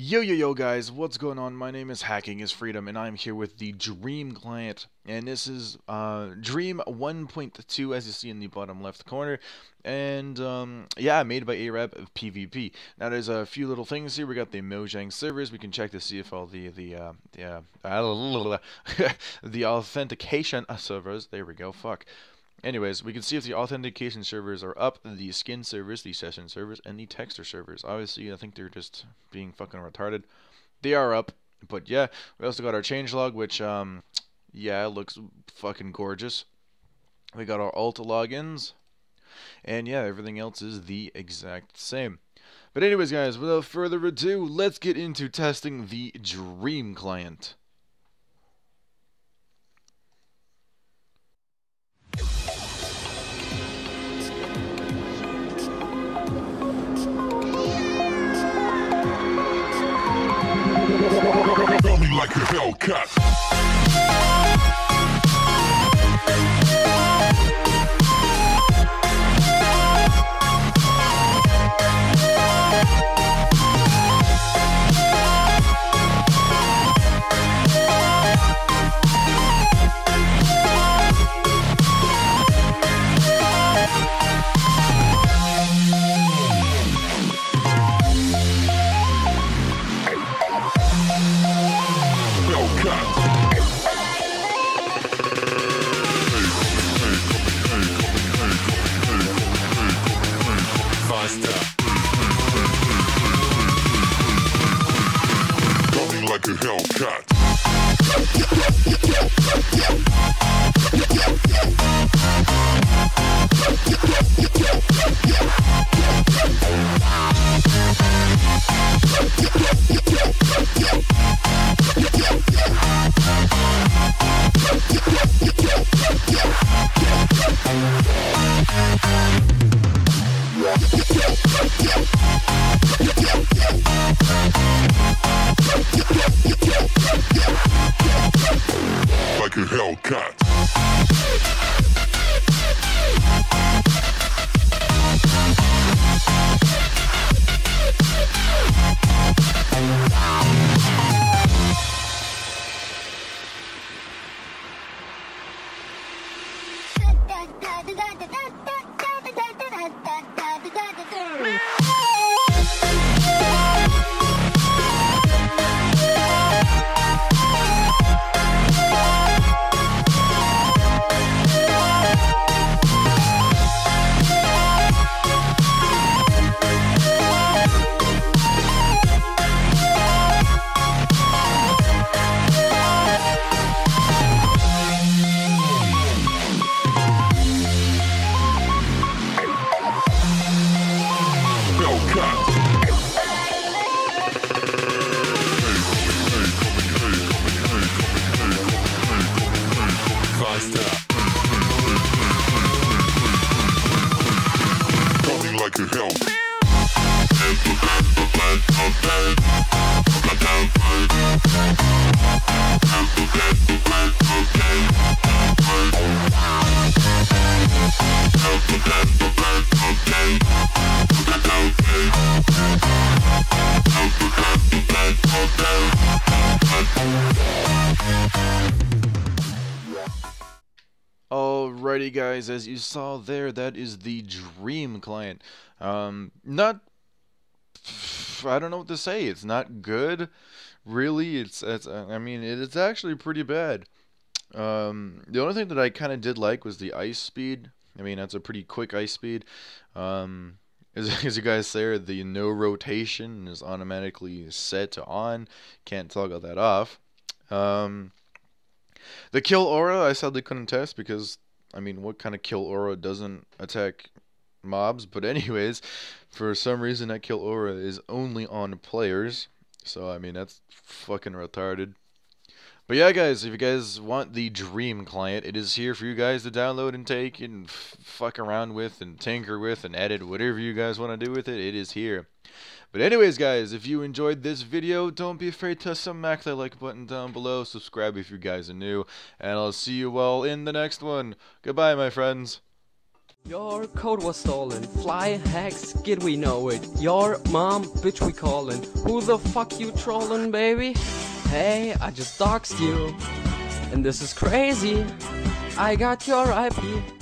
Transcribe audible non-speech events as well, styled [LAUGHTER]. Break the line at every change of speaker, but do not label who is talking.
Yo yo yo guys, what's going on? My name is Hacking is Freedom and I'm here with the Dr3am client and this is uh, Dr3am 1.2 as you see in the bottom left corner and um, yeah made by Arab PvP. Now there's a few little things here. We got the Mojang servers. We can check to see if all the the uh, the, uh, [LAUGHS] the authentication servers. There we go. Fuck. Anyways, we can see if the authentication servers are up, the skin servers, the session servers, and the texture servers. Obviously, I think they're just being fucking retarded. They are up, but yeah, we also got our changelog, which, um, yeah, looks fucking gorgeous. We got our alt logins, and yeah, everything else is the exact same. But anyways, guys, without further ado, let's get into testing the Dr3am client. Like a Hellcat. Like a Hellcat. Like Alrighty guys, as you saw there, that is the Dr3am client. Um, not, I don't know what to say. It's not good, really. It's, it's I mean, it's actually pretty bad. Um, the only thing that I kind of did like was the ice speed. I mean, that's a pretty quick ice speed. Um, as, [LAUGHS] as you guys say, the no rotation is automatically set to on. Can't toggle that off. Um, the kill aura, I sadly couldn't test because, I mean, what kind of kill aura doesn't attack mobs? But anyways, for some reason that kill aura is only on players. So, I mean, that's fucking retarded. But yeah, guys, if you guys want the Dr3am client, it is here for you guys to download and take and fuck around with and tinker with and edit whatever you guys want to do with it. It is here. But anyways, guys, if you enjoyed this video, don't be afraid to smack that like button down below. Subscribe if you guys are new. And I'll see you all in the next one. Goodbye, my friends.
Your code was stolen. Fly hacks, kid, we know it. Your mom, bitch, we callin'. Who the fuck you trolling, baby? Hey, I just doxed you. And this is crazy. I got your IP.